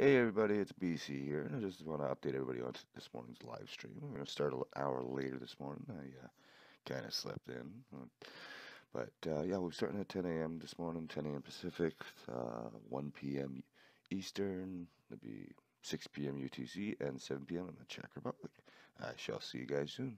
Hey everybody, it's BC here, and I just want to update everybody on this morning's live stream. We're going to start an hour later this morning. I uh, kind of slept in, uh, but uh, yeah, we're starting at 10 a.m. this morning, 10 a.m. Pacific, uh, 1 p.m. Eastern. It'll be 6 p.m. UTC and 7 p.m. in the Czech Republic. I shall see you guys soon.